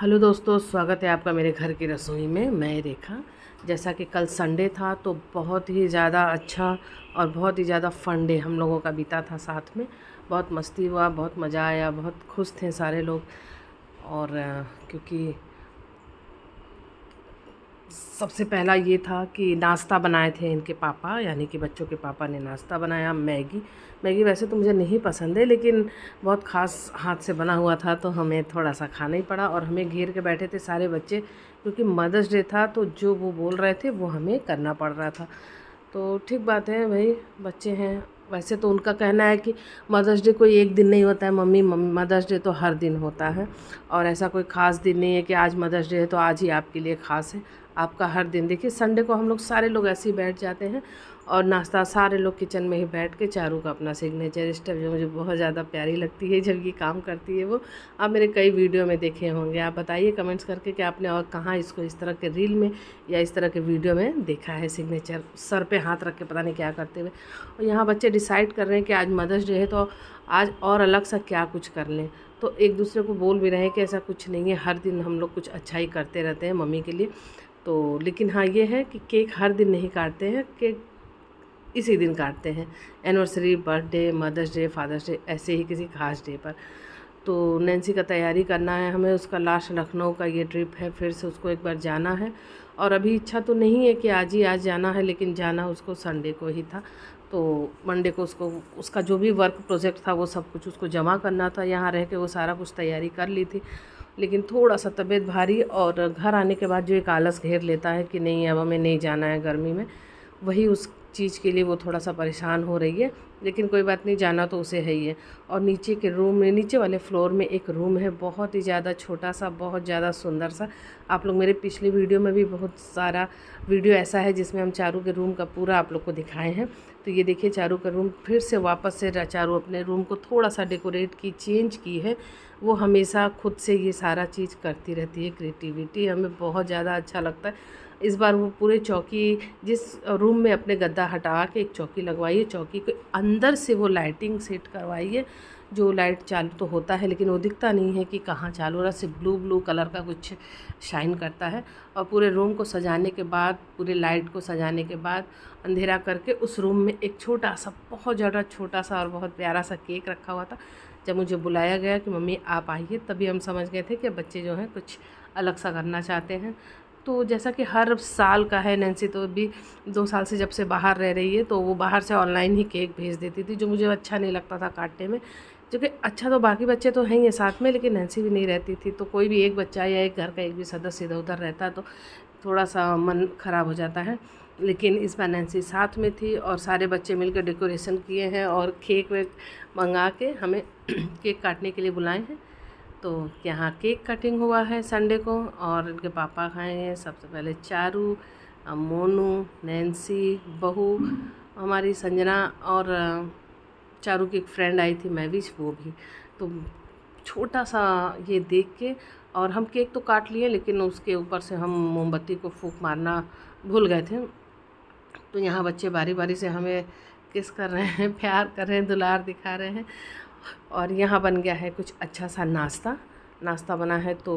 Hello दोस्तों, स्वागत है आपका मेरे घर की रसोई में, मैं रेखा। जैसा कि कल संडे था तो बहुत ही ज़्यादा अच्छा और बहुत ही ज़्यादा फन डे हम लोगों का बीता था साथ में। बहुत मस्ती हुआ, बहुत मज़ा आया, बहुत खुश थे सारे लोग। और क्योंकि सबसे पहला ये था कि नाश्ता बनाए थे इनके पापा, यानी कि बच्चों के पापा ने नाश्ता बनाया, मैगी। मैगी वैसे तो मुझे नहीं पसंद है, लेकिन बहुत ख़ास हाथ से बना हुआ था तो हमें थोड़ा सा खाना ही पड़ा और हमें घेर के बैठे थे सारे बच्चे, क्योंकि मदर्स डे था तो जो वो बोल रहे थे वो हमें करना पड़ रहा था। तो ठीक बात है भाई, बच्चे हैं। वैसे तो उनका कहना है कि मदर्स डे कोई एक दिन नहीं होता है मम्मी, मदर्स डे तो हर दिन होता है। और ऐसा कोई ख़ास दिन नहीं है कि आज मदर्स डे है तो आज ही आपके लिए ख़ास है। आपका हर दिन। देखिए संडे को हम लोग सारे लोग ऐसे ही बैठ जाते हैं और नाश्ता सारे लोग किचन में ही बैठ के चारू का अपना सिग्नेचर स्टेप जो मुझे बहुत ज़्यादा प्यारी लगती है, जब ये काम करती है वो। आप मेरे कई वीडियो में देखे होंगे। आप बताइए कमेंट्स करके कि आपने और कहाँ इसको इस तरह के रील में या इस तरह के वीडियो में देखा है सिग्नेचर सर पे हाथ रख के पता नहीं क्या करते हुए। और यहाँ बच्चे डिसाइड कर रहे हैं कि आज मदर्स डे है तो आज और अलग सा क्या कुछ कर लें। तो एक दूसरे को बोल भी रहे हैं कि ऐसा कुछ नहीं है। हर दिन हम लोग कुछ अच्छा ही करते रहते हैं मम्मी के लिए। तो लेकिन हाँ ये है कि केक हर दिन नहीं काटते हैं, केक इसी दिन काटते हैं। Anniversary, birthday, mother's day, father's day, ऐसे ही किसी खास डे पर। तो नैन्सी का तैयारी करना है हमें, उसका लास्ट लखनऊ का ये ट्रिप है, फिर से उसको एक बार जाना है। और अभी इच्छा तो नहीं है कि आज ही आज जाना है, लेकिन जाना उसको संडे को ही था। तो मंडे को उसको, उसका जो भी वर्क प्रोजेक्ट था, वो सब कुछ उसको जमा करना था। यहाँ रह के वो सारा कुछ तैयारी कर ली थी। लेकिन थोड़ा सा तबीयत भारी और घर आने के बाद जो एक आलस घेर लेता है कि नहीं, अब हमें नहीं जाना है गर्मी में, वही उस चीज़ के लिए वो थोड़ा सा परेशान हो रही है, लेकिन कोई बात नहीं, जाना तो उसे है ही है। और नीचे के रूम में, नीचे वाले फ्लोर में एक रूम है, बहुत ही ज़्यादा छोटा सा बहुत ज़्यादा सुंदर सा आप लोग मेरे पिछले वीडियो में भी बहुत सारा वीडियो ऐसा है, जिसमें हम चारू के रूम का पूरा आप लोग को दिखाए हैं। तो ये देखिए, चारू का रूम फिर से वापस से चारू अपने रूम को थोड़ा सा डेकोरेट की, चेंज की है। वो हमेशा खुद से ये सारा चीज़ करती रहती है, क्रिएटिविटी हमें बहुत ज़्यादा अच्छा लगता है। इस बार वो पूरे चौकी, जिस रूम में अपने गद्दा हटा के एक चौकी लगवाई है, चौकी के अंदर से वो लाइटिंग सेट करवाई है, जो लाइट चालू तो होता है, लेकिन वो दिखता नहीं है कि कहाँ चालू रहा, सिर्फ़ ब्लू ब्लू कलर का कुछ शाइन करता है। और पूरे रूम को सजाने के बाद, पूरे लाइट को सजाने के बाद, अंधेरा करके उस रूम में एक छोटा सा, बहुत ज़्यादा छोटा सा और बहुत प्यारा सा केक रखा हुआ था। जब मुझे बुलाया गया कि, मम्मी, आप आइए, तभी हम समझ गए थे कि बच्चे जो हैं कुछ अलग सा करना चाहते हैं। तो जैसा कि हर साल का है, नैन्सी तो भी दो साल से जब से बाहर रह रही है तो वो बाहर से ऑनलाइन ही केक भेज देती थी, जो मुझे अच्छा नहीं लगता था काटने में। क्योंकि अच्छा तो बाकी बच्चे तो हैं ही साथ में, लेकिन नैन्सी भी नहीं रहती थी तो कोई भी एक बच्चा या एक घर का एक भी सदस्य इधर उधर रहता तो थोड़ा सा मन ख़राब हो जाता है। लेकिन इस बार नैन्सी साथ में थी और सारे बच्चे मिलकर डेकोरेशन किए हैं और केक वेक मंगा के हमें केक काटने के लिए बुलाए हैं। तो यहाँ केक कटिंग हुआ है संडे को और इनके पापा खाएँगे सबसे पहले चारू मोनू, नैन्सी, बहू, हमारी संजना और चारू की एक फ्रेंड आई थी मैं भी वो भी। तो छोटा सा ये देख के और हम केक तो काट लिए लेकिन उसके ऊपर से हम मोमबत्ती को फूक मारना भूल गए थे। तो यहाँ बच्चे बारी बारी से हमें किस कर रहे हैं, प्यार कर रहे हैं, दुलार दिखा रहे हैं। और यहाँ बन गया है कुछ अच्छा सा नाश्ता। नाश्ता बना है तो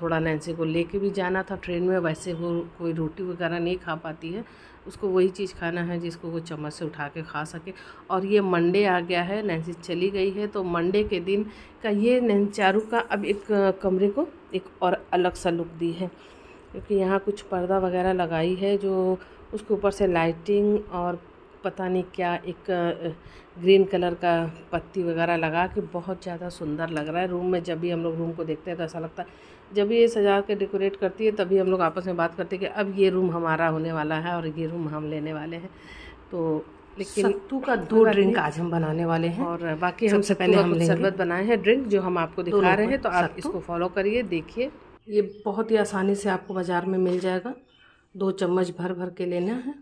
थोड़ा नैन्सी को लेके भी जाना था ट्रेन में, वैसे वो कोई रोटी वगैरह नहीं खा पाती है। उसको वही चीज़ खाना है जिसको वो चम्मच से उठा के खा सके। और ये मंडे आ गया है नैन्सी चली गई है तो मंडे के दिन का ये चारू का अब एक कमरे को एक और अलग सा लुक दी है। क्योंकि यहाँ कुछ पर्दा वगैरह लगाई है जो उसके ऊपर से लाइटिंग और पता नहीं क्या एक ग्रीन कलर का पत्ती वगैरह लगा के बहुत ज़्यादा सुंदर लग रहा है। रूम में जब भी हम लोग रूम को देखते हैं तो ऐसा लगता है जब ये सजा के डेकोरेट करती है तभी हम लोग आपस में बात करते हैं कि अब ये रूम हमारा होने वाला है और ये रूम हम लेने वाले हैं। तो लेकिन सत्तू का दो ड्रिंक आज हम बनाने वाले हैं। और बाकी हमसे पहले हम शरबत बनाए हैं ड्रिंक जो हम आपको दिखा रहे हैं तो आप इसको फॉलो करिए देखिए। ये बहुत ही आसानी से आपको बाज़ार में मिल जाएगा। दो चम्मच भर भर के लेना है।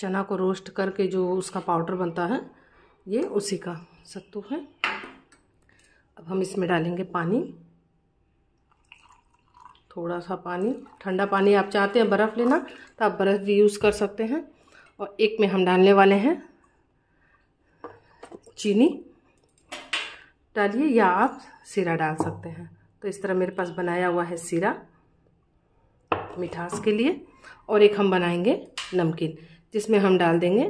चना को रोस्ट करके जो उसका पाउडर बनता है, ये उसी का सत्तू है। अब हम इसमें डालेंगे पानी। थोड़ा सा पानी, ठंडा पानी आप चाहते हैं बर्फ़ लेना तो आप बर्फ़ भी यूज़ कर सकते हैं। और एक में हम डालने वाले हैं चीनी। डालिए या आप सीरा डाल सकते हैं। तो इस तरह मेरे पास बनाया हुआ है सीरा मिठास के लिए। और एक हम बनाएँगे नमकीन। जिसमें हम डाल देंगे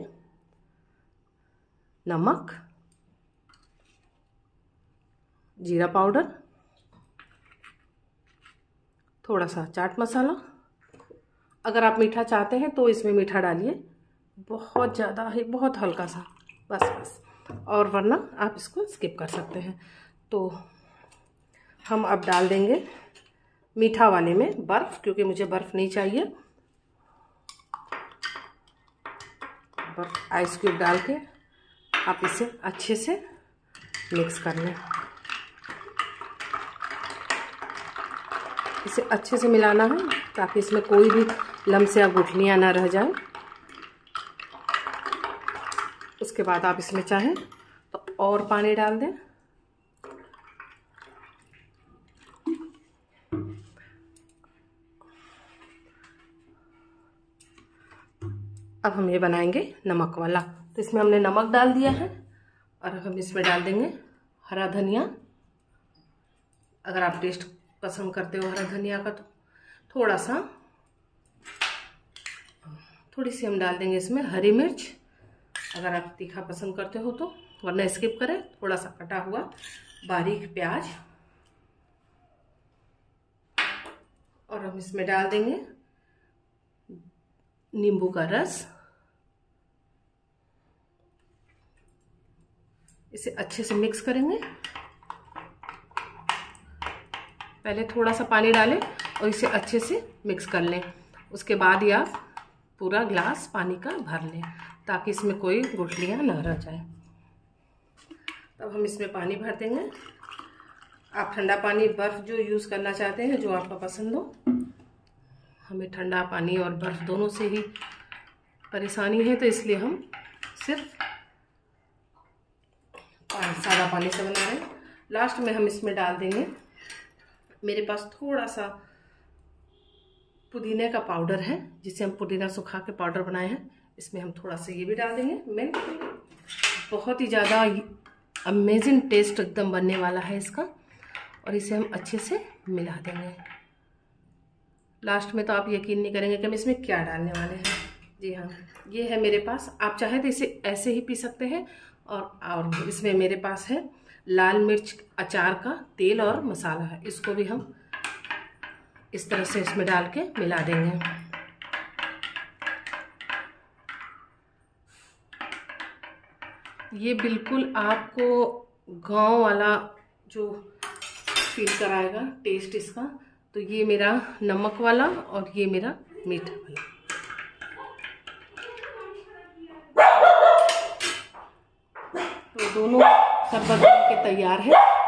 नमक, जीरा पाउडर, थोड़ा सा चाट मसाला। अगर आप मीठा चाहते हैं तो इसमें मीठा डालिए। बहुत ज़्यादा है, बहुत हल्का सा, बस बस। और वरना आप इसको स्किप कर सकते हैं। तो हम अब डाल देंगे मीठा वाले में बर्फ़, क्योंकि मुझे बर्फ़ नहीं चाहिए। बर्फ़ आइस क्यूब डाल के आप इसे अच्छे से मिक्स कर लें। इसे अच्छे से मिलाना है ताकि इसमें कोई भी लम्स या गुठलियाँ ना रह जाए। उसके बाद आप इसमें चाहें तो और पानी डाल दें। अब हम ये बनाएँगे नमक वाला। तो इसमें हमने नमक डाल दिया है और हम इसमें डाल देंगे हरा धनिया। अगर आप टेस्ट पसंद करते हो हरा धनिया का तो थोड़ा सा, थोड़ी सी हम डाल देंगे इसमें हरी मिर्च। अगर आप तीखा पसंद करते हो तो वरना स्किप करें, थोड़ा सा कटा हुआ बारीक प्याज। और हम इसमें डाल देंगे नींबू का रस। इसे अच्छे से मिक्स करेंगे। पहले थोड़ा सा पानी डालें और इसे अच्छे से मिक्स कर लें। उसके बाद ही आप पूरा ग्लास पानी का भर लें ताकि इसमें कोई गुठलियाँ ना रह जाए। तब हम इसमें पानी भर देंगे। आप ठंडा पानी बर्फ़ जो यूज़ करना चाहते हैं, जो आपका पसंद हो। हमें ठंडा पानी और बर्फ़ दोनों से ही परेशानी है तो इसलिए हम सिर्फ़ सादा पानी से बना रहे हैं। लास्ट में हम इसमें डाल देंगे। मेरे पास थोड़ा सा पुदीने का पाउडर है, जिसे हम पुदीना सुखा के पाउडर बनाए हैं। इसमें हम थोड़ा सा ये भी डाल देंगे। मैं बहुत ही ज़्यादा अमेजिंग टेस्ट एकदम बनने वाला है इसका, और इसे हम अच्छे से मिला देंगे। लास्ट में तो आप यकीन नहीं करेंगे कि हम इसमें क्या डालने वाले हैं। जी हाँ ये है मेरे पास। आप चाहे तो इसे ऐसे ही पी सकते हैं और और इसमें मेरे पास है लाल मिर्च अचार का तेल और मसाला है। इसको भी हम इस तरह से इसमें डाल के मिला देंगे। ये बिल्कुल आपको गाँव वाला जो फील कराएगा टेस्ट इसका तो ये मेरा नमक वाला और ये मेरा मीठा वाला। तो दोनों शरबत के तैयार है।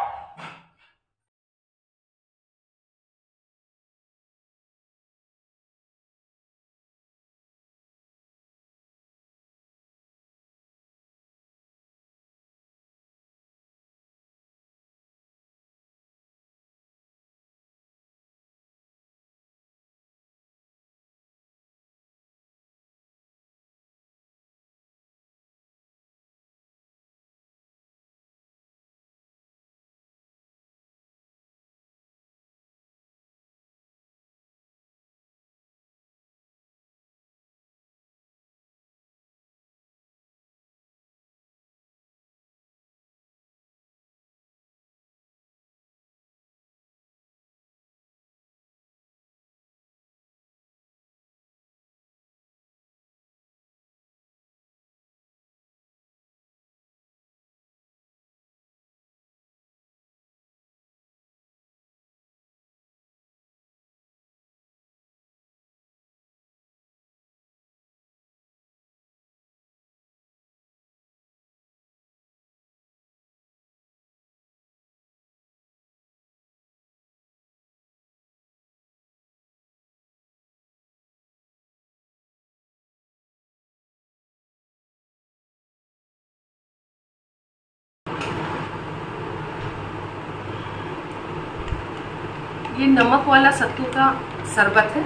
ये नमक वाला सत्तू का शरबत है।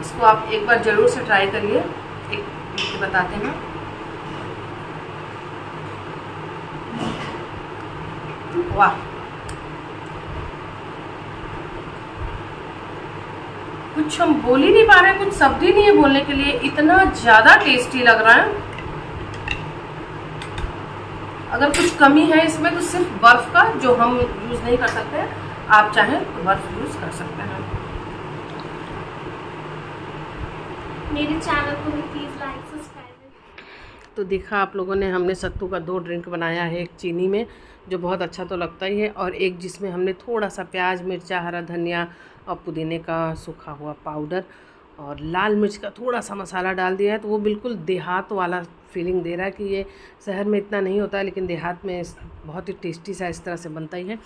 इसको आप एक बार ज़रूर से ट्राई करिए। एक बताते हैं। वाह। कुछ हम बोल ही नहीं पा रहे, कुछ शब्द ही नहीं है बोलने के लिए। इतना ज़्यादा टेस्टी लग रहा है। अगर कुछ कमी है इसमें तो सिर्फ़ बर्फ़ का, जो हम यूज़ नहीं कर सकते आप चाहें तो बर्फ़ यूज़ कर सकते हैं। मेरे चैनल को भी प्लीज़ लाइक सब्सक्राइब तो देखा आप लोगों ने हमने सत्तू का दो ड्रिंक बनाया है एक चीनी में जो बहुत अच्छा तो लगता ही है और एक जिसमें हमने थोड़ा सा प्याज मिर्चा हरा धनिया और पुदीने का सूखा हुआ पाउडर और लाल मिर्च का थोड़ा सा मसाला डाल दिया है तो वो बिल्कुल देहात वाला फीलिंग दे रहा है कि ये शहर में इतना नहीं होता है लेकिन देहात में बहुत ही टेस्टी सा इस तरह से बनता ही है।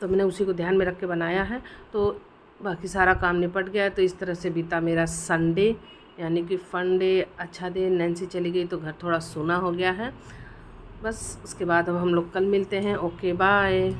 तो मैंने उसी को ध्यान में रख के बनाया है। तो बाकी सारा काम निपट गया तो इस तरह से बीता मेरा संडे, यानी कि फंडे अच्छा दिन, नैन्सी चली गई तो घर थोड़ा सोना हो गया है। बस उसके बाद अब हम लोग कल मिलते हैं। Okay, bye.